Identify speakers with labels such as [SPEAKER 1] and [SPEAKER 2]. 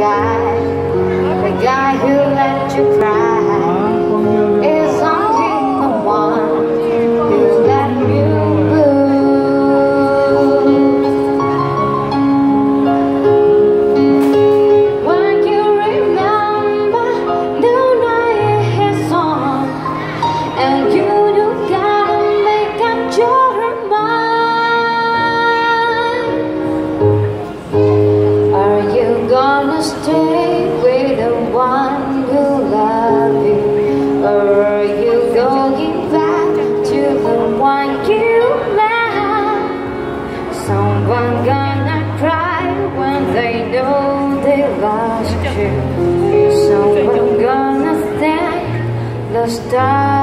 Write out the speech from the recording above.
[SPEAKER 1] guy, the guy who let you cry, gonna stay with the one who loves you? Or are you going back to the one you left? Someone gonna cry when they know they lost you. Someone gonna thank the stars.